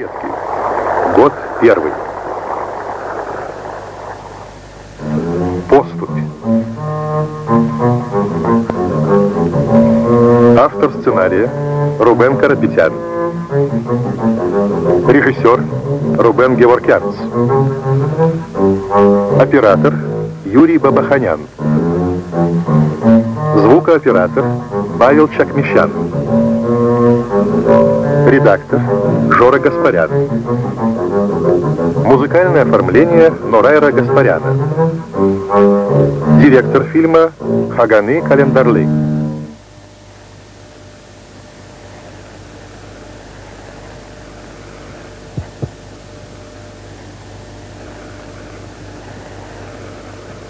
Советский. Год первый. Поступь. Автор сценария Рубен Карапетян. Режиссер Рубен Геворкянц. Оператор Юрий Бабаханян. Звукооператор Павел Чакмещан. Редактор Жора Гаспарян. Музыкальное оформление Норайра Гаспаряна. Директор фильма Хаганы Календарлы.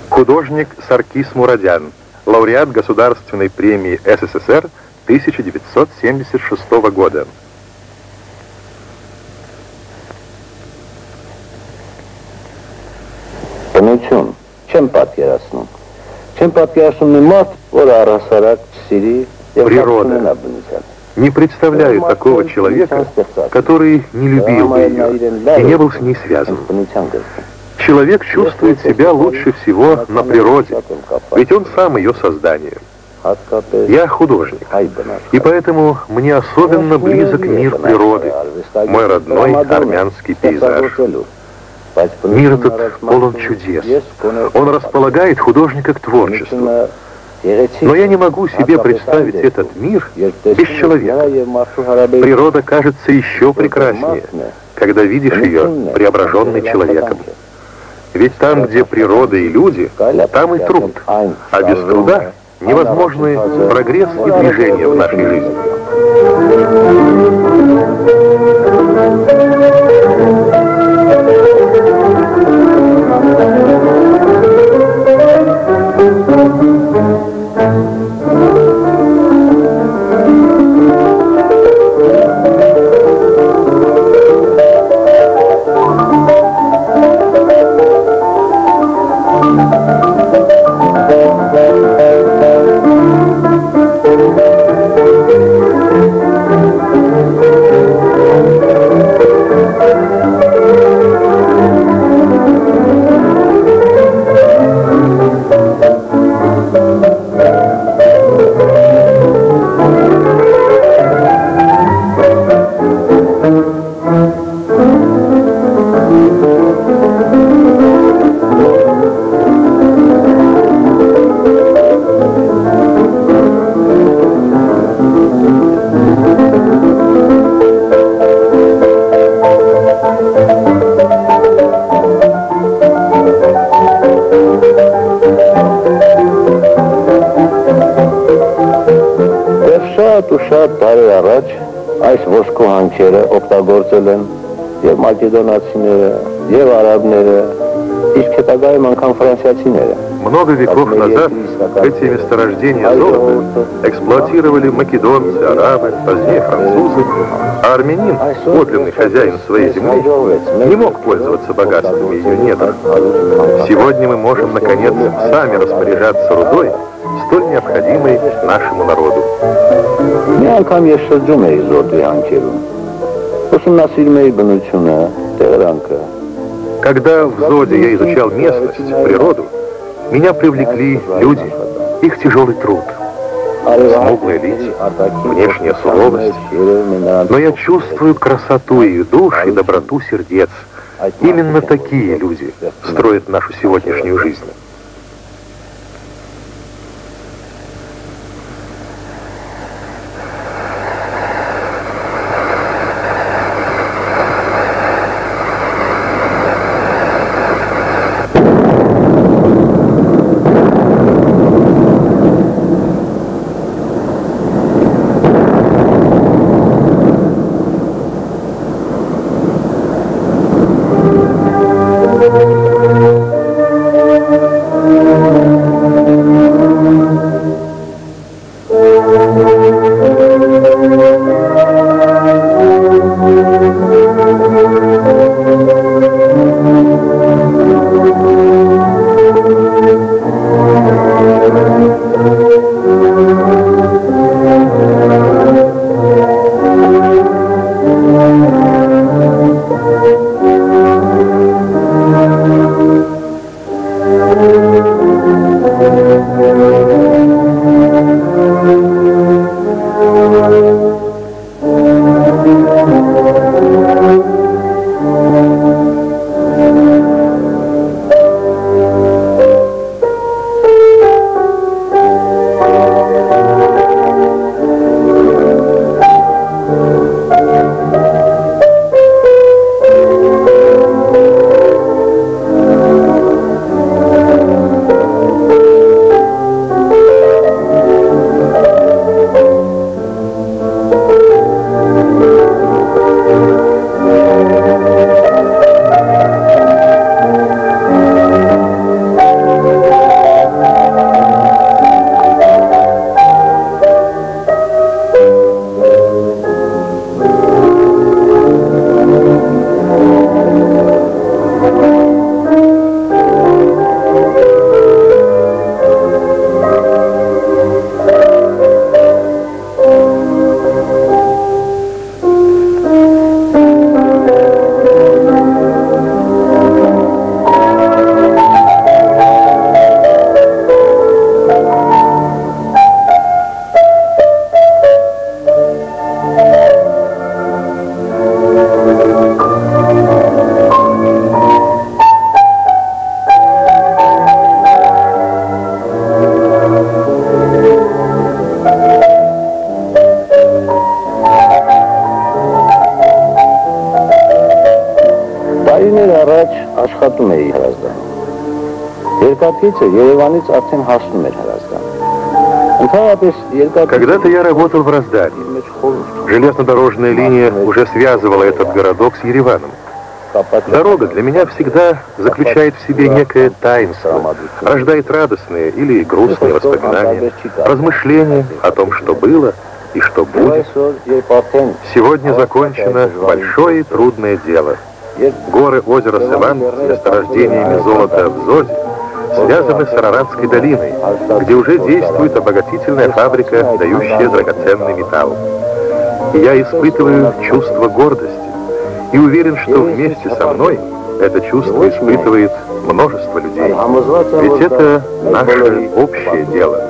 Художник Саркис Мурадян, лауреат Государственной премии СССР 1976 года. չեմ պատկերացնում։ Չեմ պատկերացնում մի մարդ, որ առհասարակ սիրի եւ Природа. ունենա բնության։ Не представляю такого человека, который не любил бы ее и не был с ней связан. Բնության գրքում։ Человек чувствует себя лучше всего на природе, ведь он сам ее создание. Հատկապես Я художник, հայ բնավ։ и поэтому мне особенно близок мир природы, мой родной армянский пейзаж. Мир этот полон чудес. Он располагает художника к творчеству. Но я не могу себе представить этот мир без человека. Природа кажется еще прекраснее, когда видишь ее преображенной человеком. Ведь там, где природа и люди, там и труд. А без труда невозможны прогресс и движение в нашей жизни. զենքերը օգտագործել են եւ մակեդոնացիները, եւ արաբները, իսկ հետագայում անգամ ֆրանսիացիները։ Много веков назад эти месторождения золота эксплуатировали македонцы, арабы, позднее французы, а армянин, подлинный хозяин своей земли, не мог пользоваться богатствами ее недр. Сегодня мы можем, наконец, сами распоряжаться рудой, столь необходимой нашему народу. Не ангам я шаджум эй зоты анкерум. 18 մեր բնությունը, տեղրանքը։ Когда в Зоде я изучал местность, природу, меня привлекли люди, их тяжелый труд, смуглые лица, внешняя суровость. Но я чувствую красоту ее душ и доброту сердец. Именно такие люди строят нашу сегодняшнюю жизнь. Երկաթգիծը Երևանից արդեն հասնում էր Հրազդան։ Ընդհանրապես երկաթ Когда-то я работал в Раздане. Железнодорожная линия уже связывала этот городок с Ереваном. Дорога для меня всегда заключает в себе некое таинство, рождает радостные или грустные воспоминания, размышления о том, что было и что будет. Сегодня закончено большое и трудное дело. Горы озера Севан с месторождениями золота в Зозе связаны с Араратской долиной, где уже действует обогатительная фабрика, дающая драгоценный металл. Я испытываю чувство гордости и уверен, что вместе со мной это чувство испытывает множество людей. Ведь это наше общее дело.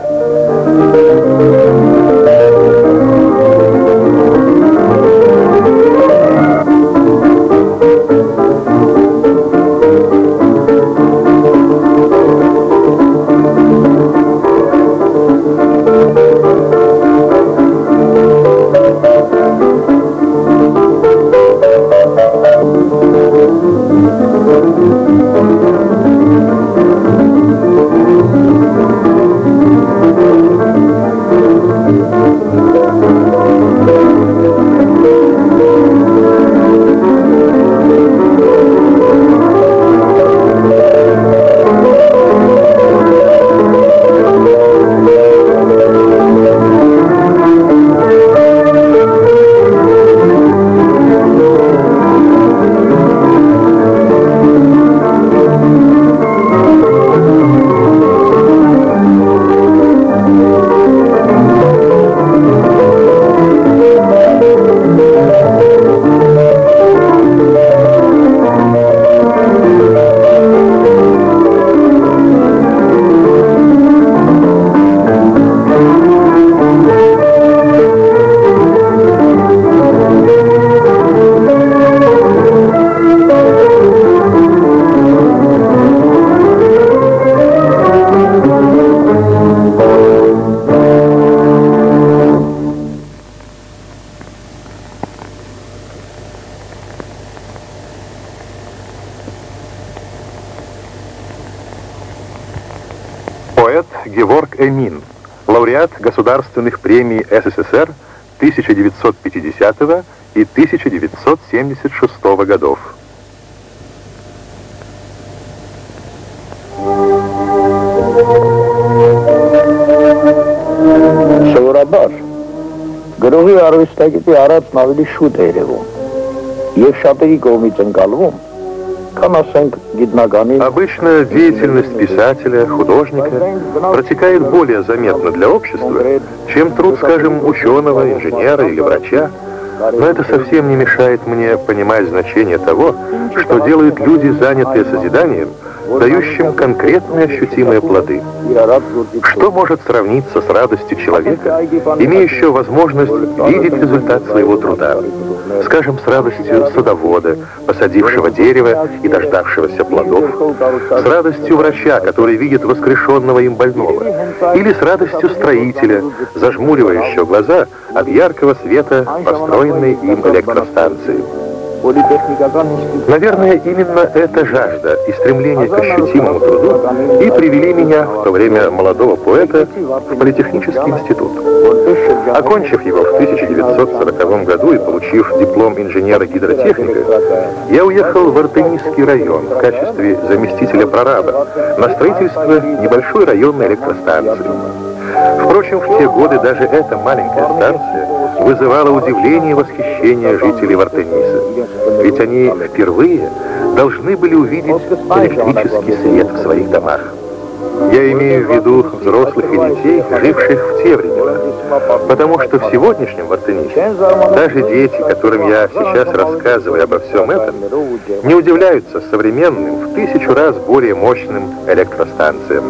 государственных премий СССР 1950 и 1976 годов. Սովորաբար գրողի արվեստագետի արածն ավելի շուտ է երևում եւ շատերի կողմից ընկալվում, քան ասենք գիտնականի Обычно деятельность писателя, художника протекает более заметно для общества, чем труд, скажем, ученого, инженера или врача. Но это совсем не мешает мне понимать значение того, что делают люди, занятые созиданием, дающим конкретные ощутимые плоды. Что может сравниться с радостью человека, имеющего возможность видеть результат своего труда? Скажем, с радостью садовода, посадившего дерево и дождавшегося плодов, с радостью врача, который видит воскрешенного им больного, или с радостью строителя, зажмуривающего глаза от яркого света построенной им электростанции. Наверное, именно эта жажда и стремление к ощутимому труду и привели меня в то время молодого поэта в Политехнический институт. Окончив его в 1940 году и получив диплом инженера-гидротехника, я уехал в Артемийский район в качестве заместителя прораба на строительство небольшой районной электростанции. Впрочем, в те годы даже эта маленькая станция вызывала удивление и восхищение жителей Вартениса. Ведь они впервые должны были увидеть электрический свет в своих домах. Я имею в виду взрослых и детей, живших в те времена. Потому что в сегодняшнем Вартенисе даже дети, которым я сейчас рассказываю обо всем этом, не удивляются современным, в тысячу раз более мощным электростанциям.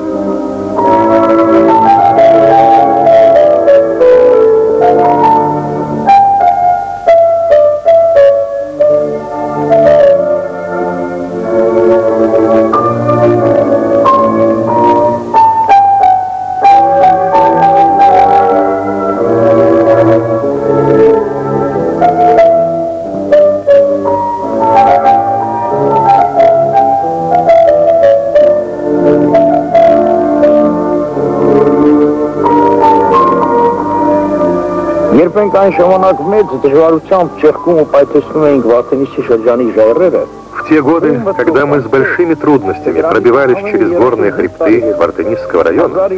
Մենք այն ժամանակ մեծ դժվարությամբ ճեղքում ու պայթեցնում էինք Վաթենիսի շրջանի ժայռերը, В те годы, когда мы с большими трудностями пробивались через горные хребты Вартенисского района,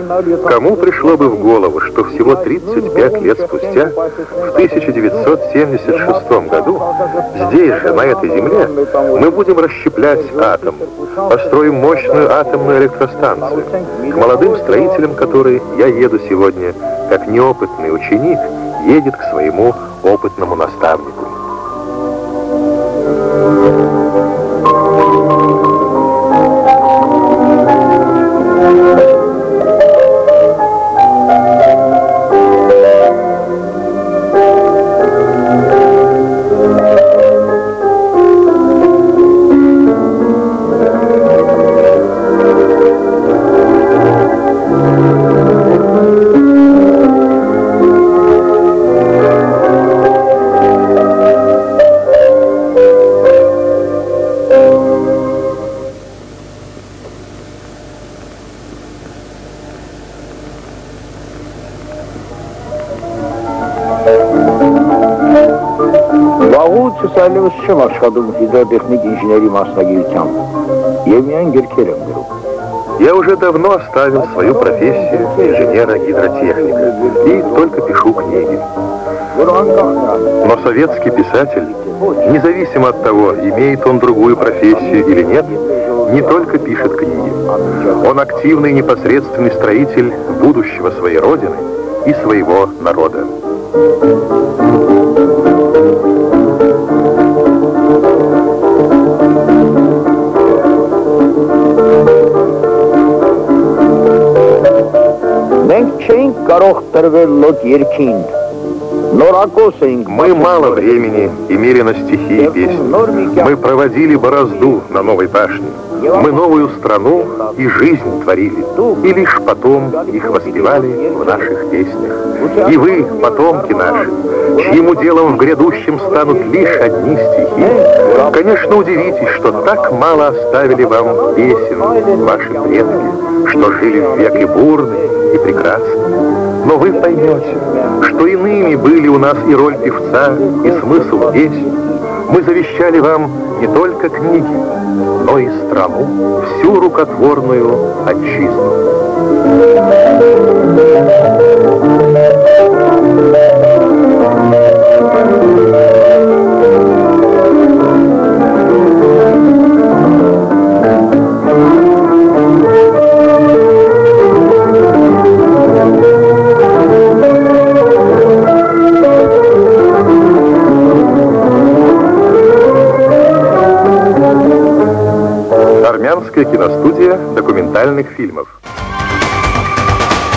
кому пришло бы в голову, что всего 35 лет спустя, в 1976 году, здесь же, на этой земле, мы будем расщеплять атом, построим мощную атомную электростанцию, к молодым строителям которой я еду сегодня, как неопытный ученик едет к своему опытному наставнику. Վաղուց այլևս չեմ աշխատում հիդրոտեխնիկ ինժեների մասնագիտությամբ եւ միայն գրքեր եմ գրում։ Я уже давно оставил свою профессию инженера-гидротехника и только пишу книги. Но советский писатель, независимо от того, имеет он другую профессию или нет, не только пишет книги. Он активный и непосредственный строитель будущего своей родины и своего народа. կարող տրվել լոտ երկին։ Նորակոս էինք։ Мы мало времени имели на стихи и песни. Мы проводили борозду на новой башне. Мы новую страну и жизнь творили, и лишь потом их воспевали в наших песнях. И вы, потомки наши, чьим уделом в грядущем станут лишь одни стихи, конечно, удивитесь, что так мало оставили вам песен ваши предки, что жили в веке бурный и прекрасный. Но вы поймете, что иными были у нас и роль певца, и смысл песни. Мы завещали вам не только книги, но и страну, всю рукотворную отчизну.